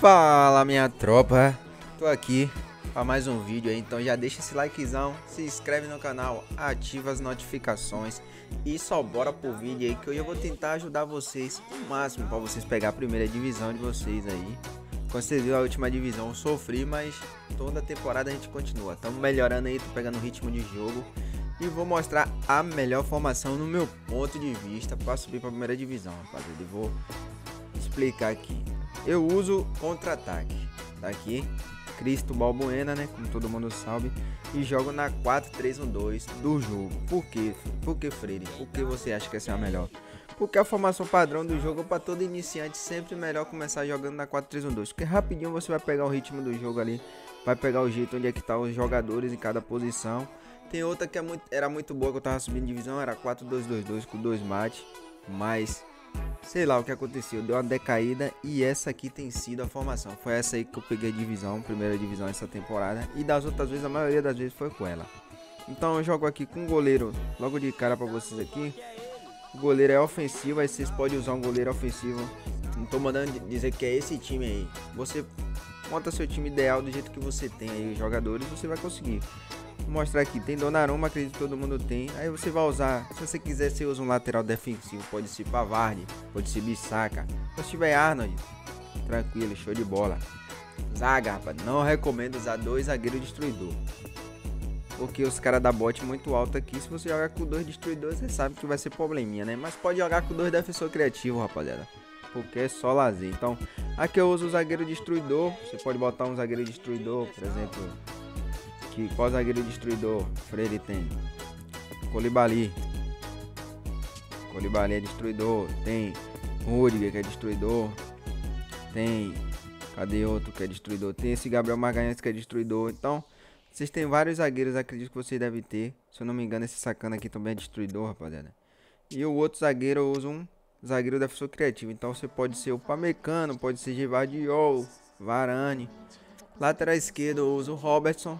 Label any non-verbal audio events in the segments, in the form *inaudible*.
Fala minha tropa, tô aqui para mais um vídeo aí, então já deixa esse likezão, se inscreve no canal, ativa as notificações e só bora pro vídeo aí que hoje eu vou tentar ajudar vocês o máximo para vocês pegar a primeira divisão de vocês aí. Como você viu a última divisão eu sofri, mas toda temporada a gente continua, estamos melhorando aí, tô pegando o ritmo de jogo e vou mostrar a melhor formação no meu ponto de vista para subir para primeira divisão, rapaziada. Eu vou explicar aqui. Eu uso contra-ataque. Tá aqui, Cristo Balbuena, né? Como todo mundo sabe. E jogo na 4-3-1-2 do jogo. Por quê? Por que, Freire? Por que você acha que essa é a melhor? Porque a formação padrão do jogo para todo iniciante sempre melhor começar jogando na 4-3-1-2. Porque rapidinho você vai pegar o ritmo do jogo ali. Vai pegar o jeito onde é que tá os jogadores em cada posição. Tem outra que é muito, era muito boa que eu tava subindo divisão, era 4-2-2-2 com dois mates. Mas sei lá o que aconteceu, deu uma decaída e essa aqui tem sido a formação. Foi essa aí que eu peguei divisão, primeira divisão essa temporada e das outras vezes, a maioria das vezes foi com ela. Então eu jogo aqui com o goleiro logo de cara para vocês aqui. O goleiro é ofensivo, aí vocês podem usar um goleiro ofensivo. Não tô mandando dizer que é esse time aí. Você monta seu time ideal do jeito que você tem aí os jogadores, você vai conseguir. Vou mostrar aqui, tem Donnarumma, acredito que todo mundo tem. Aí você vai usar, se você quiser, você usa um lateral defensivo. Pode ser Pavard, pode ser Bissaka. Se tiver Arnold, tranquilo, show de bola. Zaga, rapaz, não recomendo usar dois zagueiros destruidor. Porque os caras da bot muito alto aqui, se você jogar com dois destruidores, você sabe que vai ser probleminha, né? Mas pode jogar com dois defensor criativo, rapaziada. Porque é só lazer. Então, aqui eu uso o zagueiro destruidor. Você pode botar um zagueiro destruidor, por exemplo, que qual zagueiro destruidor Freire tem? Colibali. Colibali é destruidor. Tem Rudiger que é destruidor. Tem. Cadê outro que é destruidor? Tem esse Gabriel Magalhães que é destruidor. Então, vocês têm vários zagueiros, acredito que vocês devem ter. Se eu não me engano, esse sacana aqui também é destruidor, rapaziada. E o outro zagueiro eu uso um zagueiro defensor criativo. Então você pode ser o Pamecano, pode ser Givardiol, Varane. Lateral esquerdo eu uso o Robertson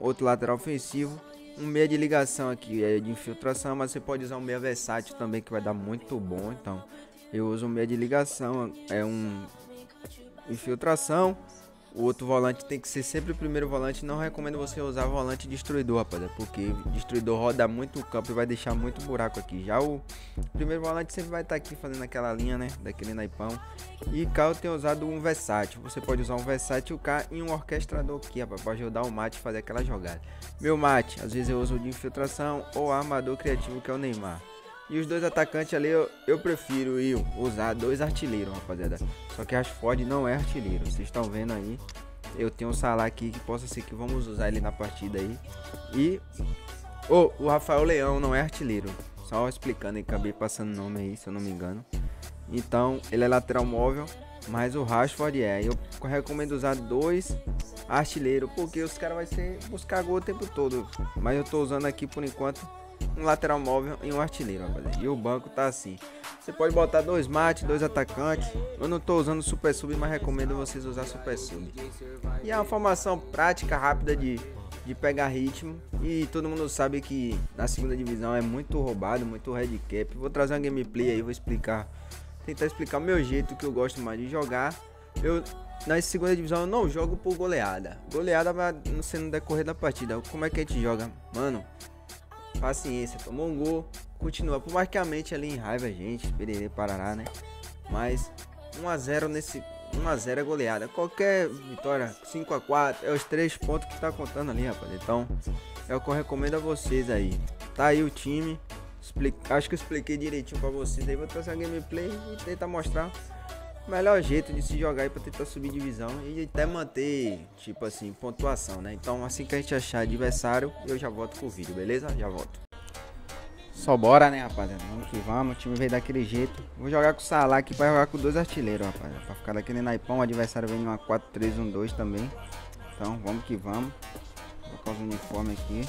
outro lateral ofensivo. Um meia de ligação aqui é de infiltração, mas você pode usar um meia versátil também que vai dar muito bom. Então, eu uso um meia de ligação, é um infiltração. O outro volante tem que ser sempre o primeiro volante. Não recomendo você usar volante destruidor, rapaziada. Porque destruidor roda muito o campo e vai deixar muito buraco aqui. Já o primeiro volante sempre vai estar tá aqui fazendo aquela linha, né? Daquele naipão. E cá eu tenho usado um versátil. Você pode usar um versátil cá e um orquestrador aqui, rapaz. Pra ajudar o mate a fazer aquela jogada. Meu mate, às vezes eu uso de infiltração ou armador criativo que é o Neymar. E os dois atacantes ali, eu, eu prefiro ir usar dois artilheiros, rapaziada. Só que Rashford não é artilheiro. Vocês estão vendo aí. Eu tenho um Salah aqui que possa ser que vamos usar ele na partida aí. E oh, o Rafael Leão não é artilheiro. Só explicando e acabei passando nome aí, se eu não me engano. Então, ele é lateral móvel, mas o Rashford é. Eu recomendo usar dois artilheiros, porque os caras vão ser buscar gol o tempo todo. Mas eu tô usando aqui por enquanto um lateral móvel e um artilheiro, rapaziada. E o banco tá assim. Você pode botar dois mates, dois atacantes. Eu não tô usando super sub, mas recomendo vocês usar super sub. E é uma formação prática, rápida de, de pegar ritmo. E todo mundo sabe que na segunda divisão é muito roubado, muito red cap. Vou trazer uma gameplay aí, vou explicar. Tentar explicar o meu jeito que eu gosto mais de jogar. Eu na segunda divisão eu não jogo por goleada. Goleada vai ser no decorrer da partida. Como é que a gente joga? Mano, paciência, tomou um gol, continua. Por mais que a mente ali em raiva, gente, Pererê, Parará, né? Mas 1x0 nesse. 1x0 é goleada. Qualquer vitória, 5x4, é os três pontos que tá contando ali, rapaz. Então, é o que eu recomendo a vocês aí. Tá aí o time. Acho que eu expliquei direitinho pra vocês aí. Vou trazer a gameplay e tentar mostrar melhor jeito de se jogar aí pra tentar subir divisão e até manter, tipo assim, pontuação, né? Então, assim que a gente achar adversário, eu já volto com o vídeo, beleza? Já volto. Só bora, né, rapaziada? Vamos que vamos, o time veio daquele jeito. Vou jogar com o Salah aqui pra jogar com dois artilheiros, rapaziada. Pra ficar daquele naipão, o adversário vem numa 4-3-1-2 também. Então, vamos que vamos. Vou colocar os uniformes aqui.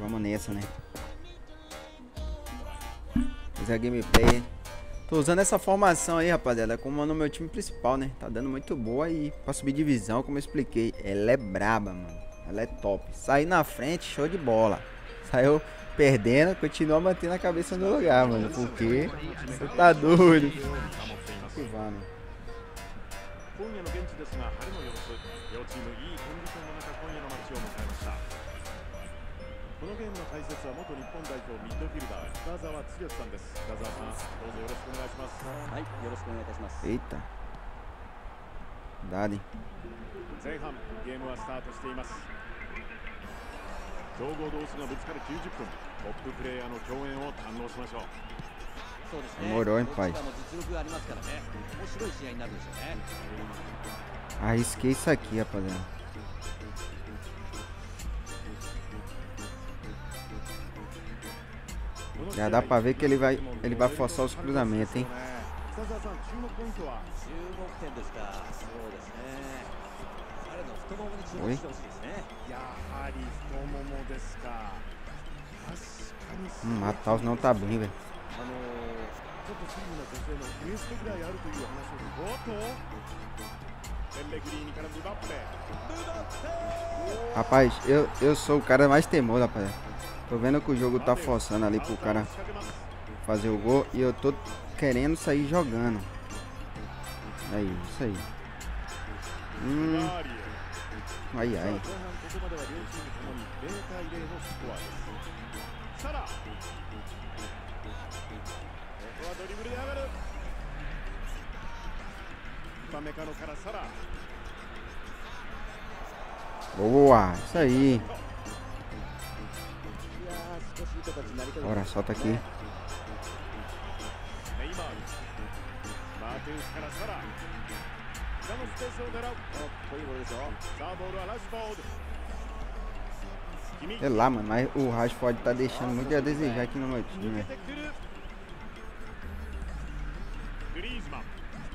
Vamos nessa, né? Fazer a gameplay Tô usando essa formação aí, rapaziada, como é no meu time principal, né? Tá dando muito boa e pra subir divisão, como eu expliquei, ela é braba, mano. Ela é top. Saí na frente, show de bola. Saiu perdendo, continua mantendo a cabeça no lugar, mano. Porque você tá doido. Que vá, mano. このゲームの解説は元日本代表ミッドフィルダー深澤剛さんです深澤さんどうぞよろしくお願いしますはい、よろしくお願いいた？します。Eita. Dali. 前半ゲームはスタートしています強豪同士がぶつかる90分トッププレイヤーの共演を堪能しましょうそうですね。Demorou, hein, どっち pai? か Já dá pra ver que ele vai, ele vai forçar os cruzamentos, hein? Oi? Hum, Mataus não tá bem, velho. Rapaz, eu, eu sou o cara mais temor, rapaz. Tô vendo que o jogo tá forçando ali pro cara fazer o gol e eu tô querendo sair jogando. Aí, isso aí. Hum. Ai, ai. Boa, isso aí. Bora, solta aqui. Sei lá, mano, mas o Rashford tá deixando muito a desejar aqui no meu time. Griezmann.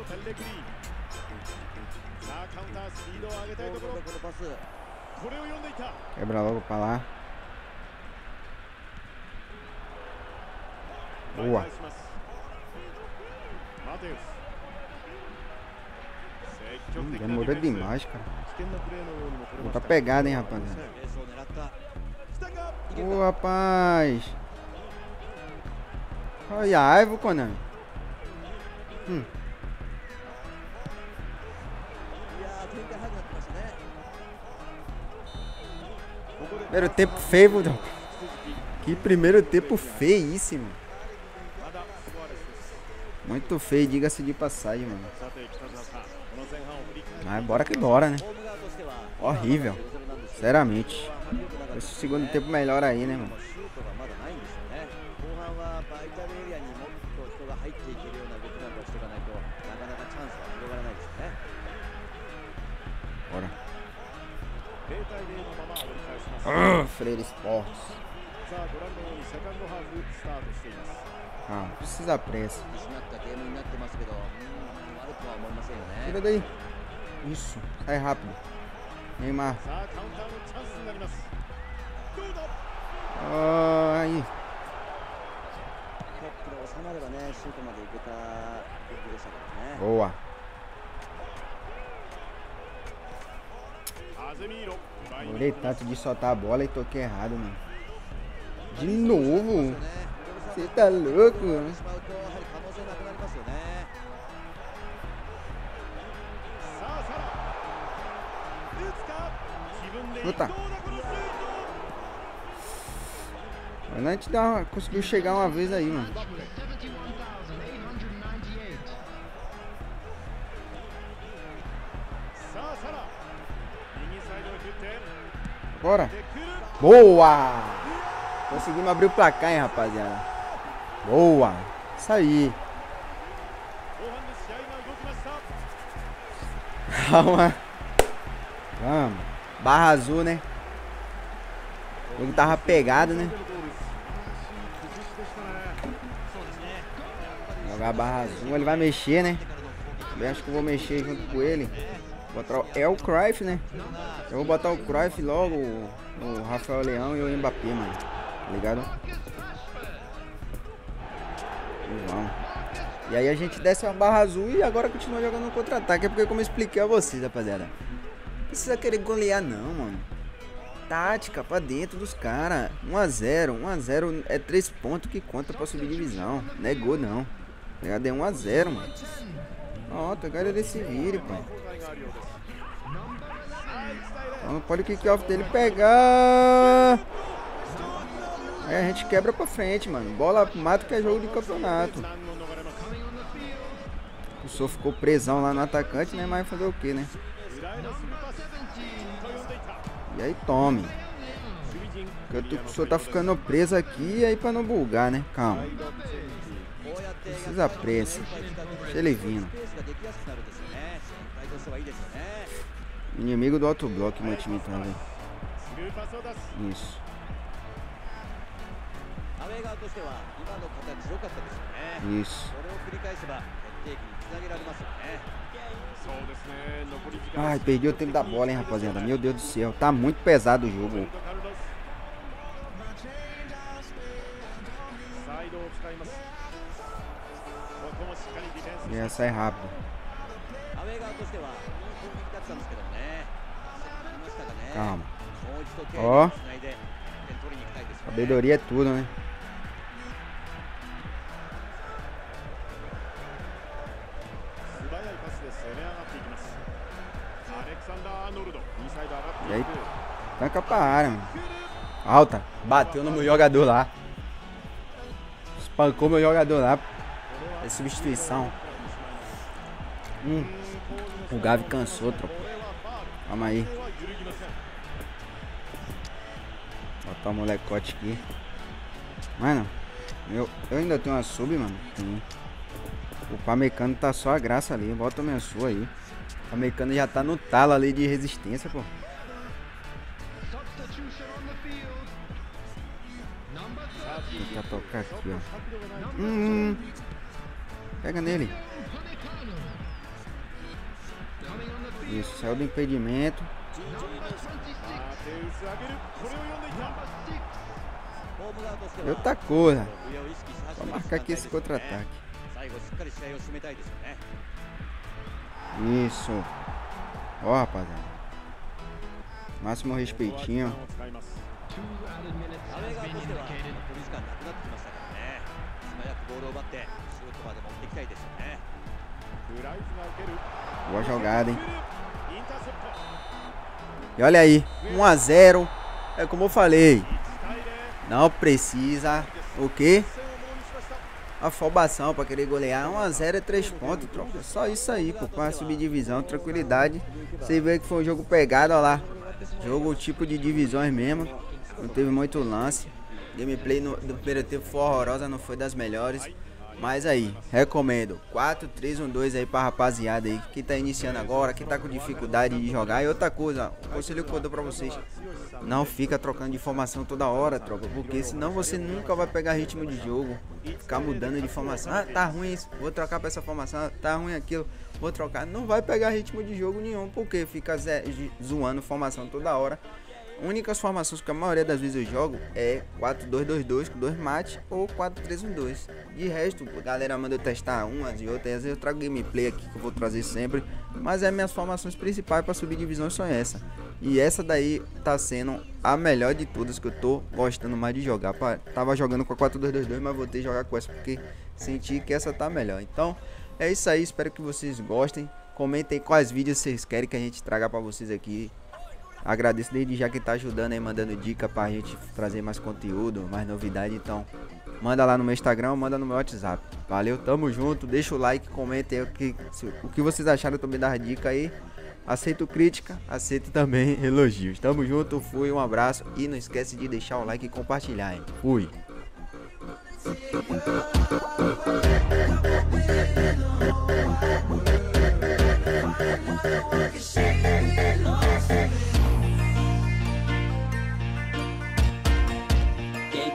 とタルレクリさあカウンタースピードを上げたいところこれを読んでいた Quebra logo pra lá. Boa. Hum, demorou demais, cara. Tá pegada, hein, rapaz. Ô, rapaz. Olha a Ivo, Konami. Hum. Primeiro tempo feio, Budão. Que primeiro tempo feíssimo. Muito feio, diga-se de passagem, mano. Mas bora que bora, né? Horrível. Sinceramente. Esse segundo tempo melhor aí, né, mano? Ah, Freire Esportes. Ah, precisa pressa. Tira daí. Isso, sai rápido. Neymar. Ah, aí. Boa. Demorei tanto de soltar a bola e toquei errado, mano. De novo? Você tá louco, mano? Chuta. O Nantes conseguiu chegar uma vez aí, mano. Bora. Boa! Conseguimos abrir o placar, hein, rapaziada. Boa. Isso aí. Calma. Vamos. Barra azul, né? O jogo tava pegado, né? Jogar barra azul. Ele vai mexer, né? Eu acho que eu vou mexer junto com ele. Botar é o Cruyff, né? Eu vou botar o Cruyff logo, o, Rafael Leão e o Mbappé, mano. Tá ligado? E. E aí a gente desce uma barra azul e agora continua jogando no contra-ataque. É porque como eu expliquei a vocês, rapaziada. Não precisa querer golear não, mano. Tática pra dentro dos caras. 1x0. 1x0 é 3 pontos que conta pra subir divisão. Não é gol não. Tá? É 1x0, mano. Pronto, agora ele se vire, pai. Então, pode o kick-off dele pegar. A gente quebra pra frente, mano. Bola mata que é jogo de campeonato. O Sou ficou presão lá no atacante, né? Mas fazer o que, né? E aí tome. O Sou tá ficando preso aqui aí pra não bugar, né? Calma. Precisa pressa. Deixa ele vindo. Inimigo do autoblock, meu time tá, velho. Isso. Isso. Ai, perdi o tempo da bola, hein, rapaziada. Meu Deus do céu. Tá muito pesado o jogo. E sai rápido. Calma. Ó. Sabedoria é tudo, né? E aí, tanca pra área, mano. Alta. Bateu no meu jogador lá. Espancou meu jogador lá. É substituição. Hum. O Gavi cansou, tropa. Calma aí. Botar o molecote aqui. Mano, eu, eu ainda tenho uma sub, mano. O Pamecano tá só a graça ali. Bota minha sua aí. O Pamecano já tá no talo ali de resistência, pô. Vou tocar aqui, ó. Hum, pega nele. Isso, saiu do impedimento. Eu tá corra. Só marcar aqui esse contra-ataque. Isso. Ó, rapaziada. Máximo respeitinho. Boa jogada, hein? E olha aí, 1 a 0. É como eu falei. Não precisa o quê? Afobação para querer golear 1 a 0 é 3 pontos, troca. Só isso aí, pô, para subir divisão, tranquilidade. Você vê que foi um jogo pegado, ó lá. Jogo tipo de divisões mesmo. Não teve muito lance. Gameplay no, no primeiro tempo foi horrorosa, não foi das melhores. Mas aí, recomendo 4, 3, 1, 2 aí pra rapaziada aí que tá iniciando agora, que tá com dificuldade de jogar. E outra coisa, o conselho que eu dou pra vocês, não fica trocando de informação toda hora, troca, porque senão você nunca vai pegar ritmo de jogo, ficar mudando de formação. Ah, tá ruim isso, vou trocar pra essa formação, tá ruim aquilo, vou trocar. Não vai pegar ritmo de jogo nenhum, porque fica zoando formação toda hora únicas formações que a maioria das vezes eu jogo é 4-2-2-2 com dois mates ou 4-3-1-2. De resto, a galera manda eu testar umas e outras, às vezes eu trago gameplay aqui que eu vou trazer sempre, mas é minhas formações principais para subir são essa. E essa daí tá sendo a melhor de todas que eu tô gostando mais de jogar. Tava jogando com a 4-2-2-2, mas voltei a jogar com essa porque senti que essa tá melhor. Então, é isso aí, espero que vocês gostem. Comentem quais vídeos vocês querem que a gente traga para vocês aqui Agradeço desde já que tá ajudando aí, mandando dica pra gente trazer mais conteúdo, mais novidade. Então, manda lá no meu Instagram, manda no meu WhatsApp. Valeu, tamo junto. Deixa o like, comenta aí o que, o que vocês acharam também das dicas aí. Aceito crítica, aceito também *laughs* elogios. Tamo junto, fui, um abraço e não esquece de deixar o like e compartilhar, hein? Fui.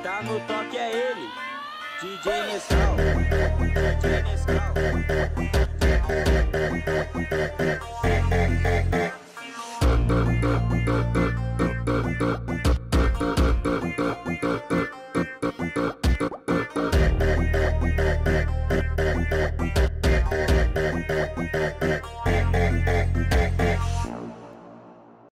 No toque é ele, DJ Nescau. DJ Nescau.